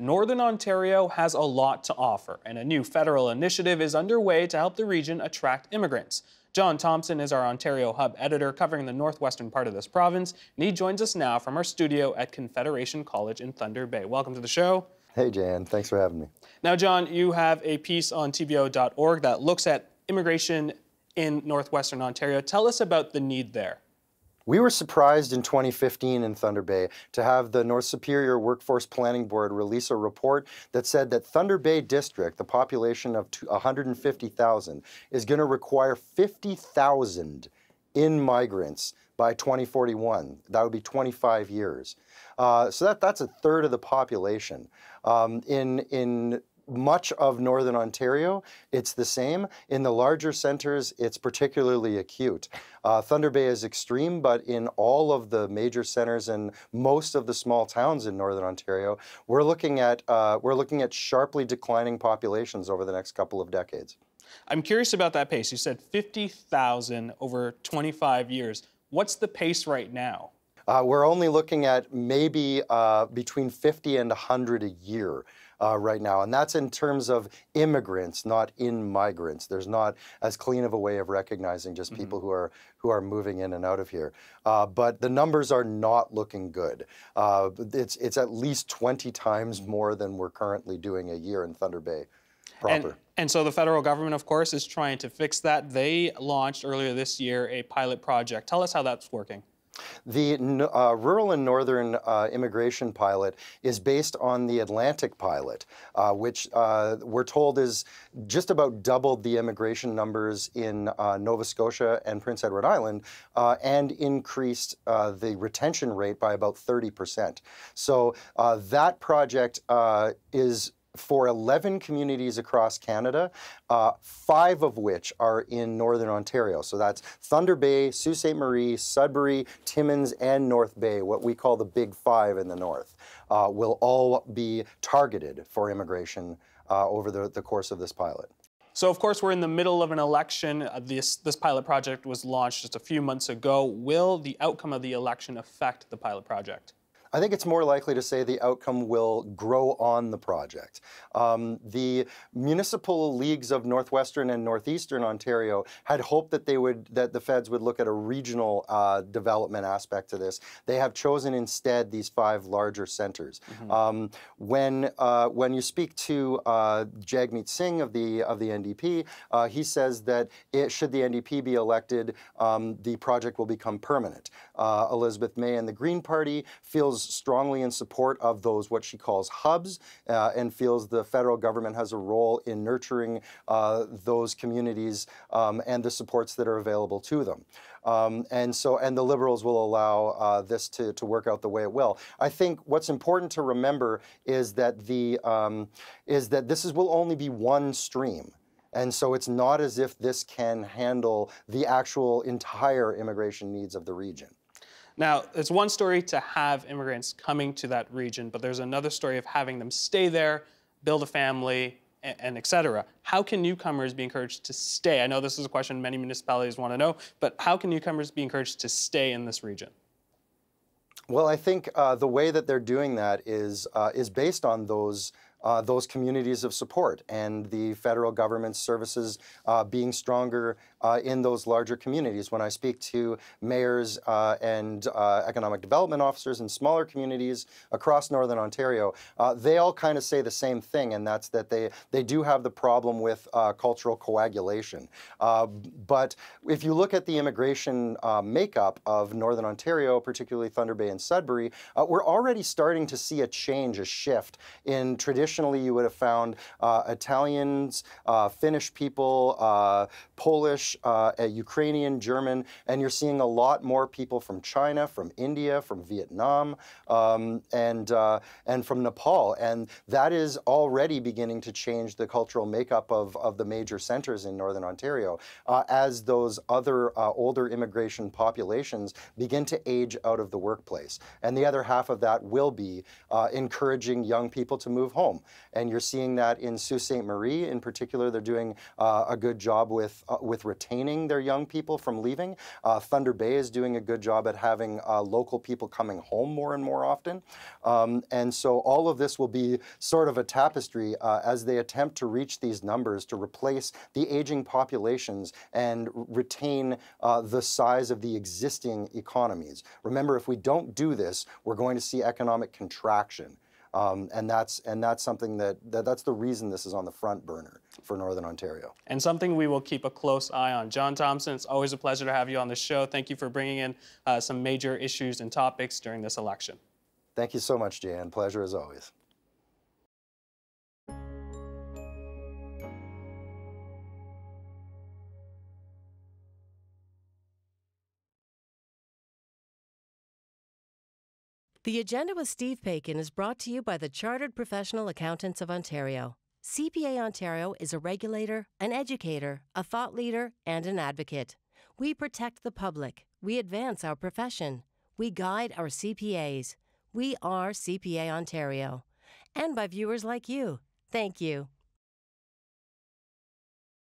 Northern Ontario has a lot to offer, and a new federal initiative is underway to help the region attract immigrants. Jon Thompson is our Ontario Hub editor covering the northwestern part of this province, and he joins us now from our studio at Confederation College in Thunder Bay. Welcome to the show. Hey, Jan. Thanks for having me. Now, Jon, you have a piece on TVO.org that looks at immigration in northwestern Ontario. Tell us about the need there. We were surprised in 2015 in Thunder Bay to have the North Superior Workforce Planning Board release a report that said that Thunder Bay District, the population of 150,000, is going to require 50,000 in migrants by 2041. That would be 25 years. Uh, so that, that's a third of the population. Um, in, in much of Northern Ontario, it's the same. In the larger centers, it's particularly acute. Uh, Thunder Bay is extreme, but in all of the major centers and most of the small towns in Northern Ontario, we're looking at uh, we're looking at sharply declining populations over the next couple of decades. I'm curious about that pace. You said 50,000 over 25 years. What's the pace right now? Uh, we're only looking at maybe uh, between 50 and 100 a year uh, right now. And that's in terms of immigrants, not in migrants. There's not as clean of a way of recognizing just mm-hmm. people who are who are moving in and out of here. Uh, but the numbers are not looking good. Uh, it's it's at least 20 times more than we're currently doing a year in Thunder Bay. And, and, so the federal government, of course, is trying to fix that. They launched earlier this year a pilot project. Tell us how that's working. The uh, rural and northern uh, immigration pilot is based on the Atlantic pilot, uh, which uh, we're told is just about doubled the immigration numbers in uh, Nova Scotia and Prince Edward Island uh, and increased the retention rate by about 30%. So that project is for 11 communities across Canada, uh, five of which are in Northern Ontario. So that's Thunder Bay, Sault Ste. Marie, Sudbury, Timmins, and North Bay, what we call the Big Five in the north, uh, will all be targeted for immigration uh, over the, the course of this pilot. So, of course, we're in the middle of an election. Uh, this, this pilot project was launched just a few months ago. Will the outcome of the election affect the pilot project? I think it's more likely to say the outcome will grow on the project. Um, the municipal leagues of northwestern and northeastern Ontario had hoped that they would that the feds would look at a regional uh, development aspect to this. They have chosen instead these five larger centers. Mm -hmm. um, when uh, when you speak to uh, Jagmeet Singh of the of the NDP, uh, he says that it, should the NDP be elected, um, the project will become permanent. Uh, Elizabeth May and the Green Party feels feels strongly in support of those, what she calls hubs, uh, and feels the federal government has a role in nurturing uh, those communities um, and the supports that are available to them. Um, and so, and the liberals will allow uh, this to, to work out the way it will. I think what's important to remember is that the um, is that this is will only be one stream. And so it's not as if this can handle the actual entire immigration needs of the region. Now, it's one story to have immigrants coming to that region, but there's another story of having them stay there, build a family, and, and et cetera. How can newcomers be encouraged to stay? I know this is a question many municipalities want to know, but how can newcomers be encouraged to stay in this region? Well, I think uh, the way that they're doing that is uh, is based on those uh, those communities of support and the federal government's services uh, being stronger uh, in those larger communities. When I speak to mayors uh, and uh, economic development officers in smaller communities across Northern Ontario, uh, they all kind of say the same thing, and that's that they, they do have the problem with cultural coagulation. but if you look at the immigration makeup of Northern Ontario, particularly Thunder Bay and Sudbury, we're already starting to see a change, a shift in tradition traditionally you would have found uh, Italians, uh, Finnish people, uh, Polish, uh, Ukrainian, German, and you're seeing a lot more people from China, from India, from Vietnam, um, and, uh, and from Nepal. And that is already beginning to change the cultural makeup of, of the major centers in Northern Ontario as those other older immigration populations begin to age out of the workplace. And the other half of that will be encouraging young people to move home home. And you're seeing that in Sault Ste. Marie in particular. They're doing uh, a good job with, uh, with retaining their young people from leaving. Uh, Thunder Bay is doing a good job at having uh, local people coming home more and more often. Um, and so all of this will be sort of a tapestry uh, as they attempt to reach these numbers to replace the aging populations and retain uh, the size of the existing economies. Remember, if we don't do this, we're going to see economic contraction. Um, and that's and that's something that, that that's the reason this is on the front burner for Northern Ontario. And something we will keep a close eye on. Jon Thompson, it's always a pleasure to have you on the show. Thank you for bringing in uh, some major issues and topics during this election. Thank you so much, Jan. Pleasure as always. The Agenda with Steve Paikin is brought to you by the Chartered Professional Accountants of Ontario. CPA Ontario is a regulator, an educator, a thought leader, and an advocate. We protect the public. We advance our profession. We guide our CPAs. We are CPA Ontario. And by viewers like you. Thank you.